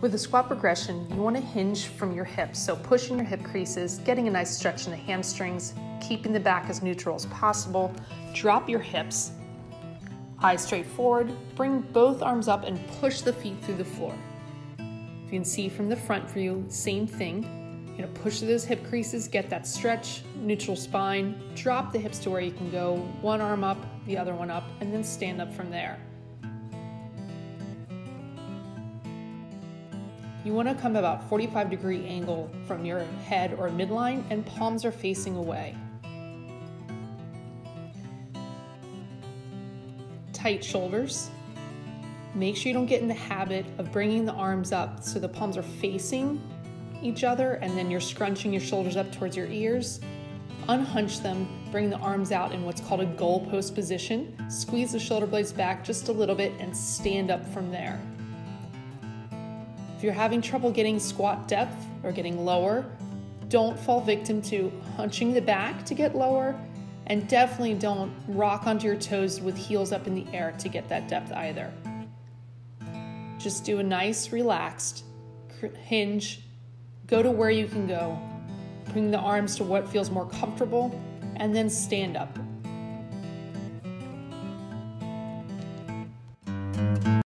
With the squat progression, you want to hinge from your hips, so pushing your hip creases, getting a nice stretch in the hamstrings, keeping the back as neutral as possible. Drop your hips, eyes straight forward, bring both arms up and push the feet through the floor. If you can see from the front view, same thing. You're gonna push those hip creases, get that stretch, neutral spine, drop the hips to where you can go one arm up, the other one up, and then stand up from there. You want to come about 45 degree angle from your head or midline and palms are facing away. Tight shoulders. Make sure you don't get in the habit of bringing the arms up so the palms are facing each other and then you're scrunching your shoulders up towards your ears. Unhunch them, bring the arms out in what's called a goalpost position. Squeeze the shoulder blades back just a little bit and stand up from there. If you're having trouble getting squat depth or getting lower, don't fall victim to hunching the back to get lower, and definitely don't rock onto your toes with heels up in the air to get that depth either. Just do a nice, relaxed hinge. Go to where you can go. Bring the arms to what feels more comfortable, and then stand up.